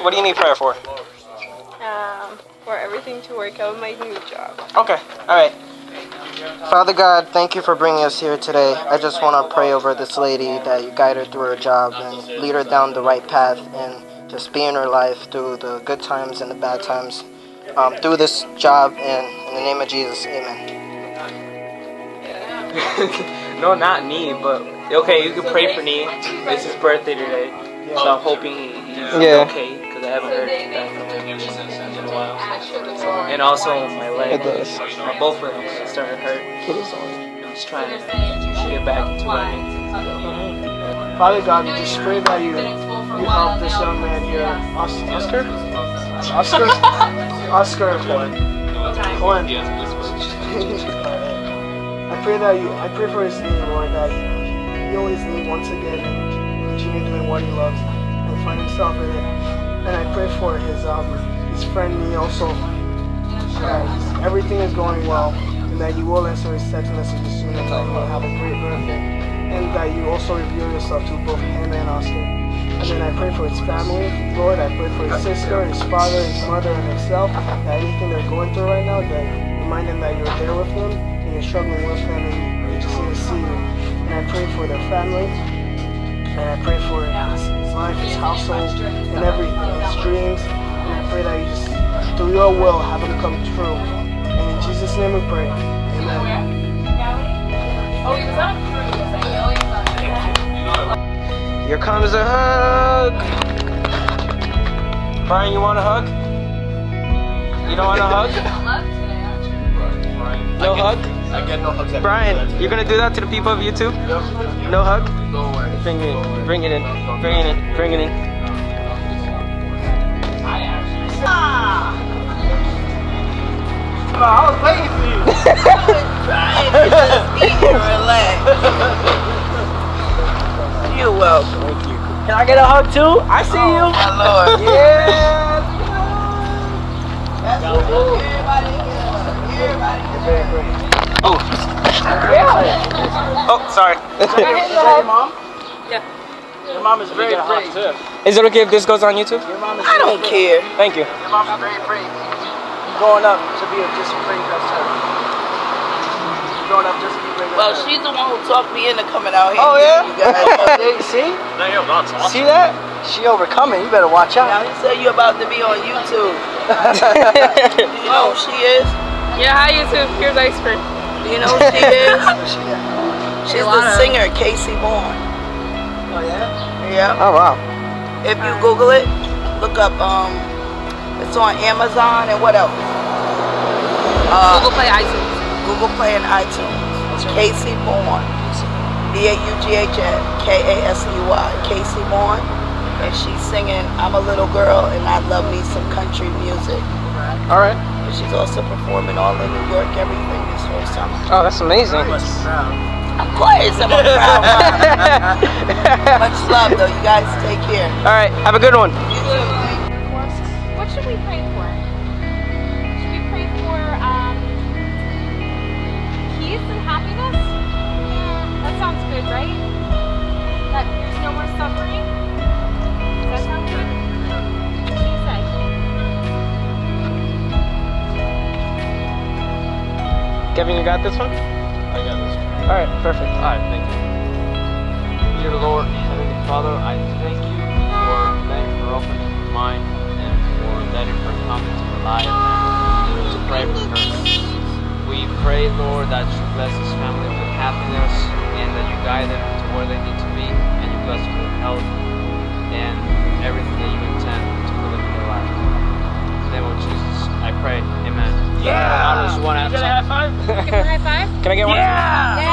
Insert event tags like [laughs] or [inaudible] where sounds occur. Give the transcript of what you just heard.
What do you need prayer for? Um, for everything to work out in my new job. Okay. All right. Father God, thank you for bringing us here today. I just want to pray over this lady that you guide her through her job and lead her down the right path and just be in her life through the good times and the bad times. Um, through this job and in the name of Jesus, amen. [laughs] no, not me, but okay, you can pray for me. It's his birthday today, so I'm hoping he's Yeah. okay because I haven't heard back from him in a while. And also my leg, It does. my both of them started to hurt. I'm just trying to get back into running. Father God, we just pray that you you help this young man here, Os- Oscar, Oscar, [laughs] Oscar Cohen. [laughs] I pray that you, I pray for his name, Lord, that he always his once again and continue doing what he loves and find himself in it. And I pray for his um his friend me also. That everything is going well, and that you will answer his text messages soon, and that will have a great birthday, and that you also reveal yourself to both him and Oscar. And then I pray for his family, Lord. I pray for his sister, his father, his mother, and himself. That anything they're going through right now, that remind them that you're there with them, and you're struggling with them, and you just need to see you. And I pray for their family, and I pray for his, life, his household, and everything, his dreams. And I pray that you just, through your will, have them come true. And in Jesus' name we pray. Amen. Here comes a hug. Brian, you want a hug? You don't want a hug? [laughs] No hug? I get no hugs. Brian, you're gonna do that to the people of YouTube? No hug? Bring it in. Bring it in. Bring it in. Bring it in. I was waiting for you. [laughs] You're welcome. Thank you. Can I get a hug too? I see oh, you. My [laughs] lord. Yeah. That's what everybody here. Everybody Oh. Oh, sorry. Is that your mom? Yeah. Your mom is very pretty. Is it okay if this goes on YouTube? Your mom is I don't care. Thank you. Your mom's very pretty. You're growing up to be a just a pretty person. You're up just to be a pretty Well, she's the one who talked me into coming out here. Oh, yeah? meeting You guys. [laughs] See? See that? She overcoming. You better watch out. Now out. he said you're about to be on YouTube. [laughs] You know who she is? Yeah, hi YouTube. Here's ice cream. Do you know who she is? [laughs] She. She's the singer, Kasey Baughn. Oh, yeah? Yeah. Oh, wow. If you Google it, look up, um, it's on Amazon and what else? Uh, Google Play iTunes. Google Play and iTunes. Kasey Baughn. B-A-U-G-H-N K-A-S-E-Y. Kasey Baughn. And she's singing I'm a Little Girl and I Love Me Some Country Music. All right. And she's also performing all in New York, everything this whole summer. Oh, that's amazing. Of course, I'm a proud mom. [laughs] Much love though. You guys take care. All right. Have a good one. What should we pray for? Kevin, you got this one? I got this. All right. Perfect. Alright, thank you. Dear Lord, Heavenly Father, I thank you for letting her open her mind and for letting her come into her life and to pray for her. We pray, Lord, that you bless this family with happiness and that you guide them to where they need to be and you bless them with health and everything that you Yeah! I her a high five? Can I get one? Yeah!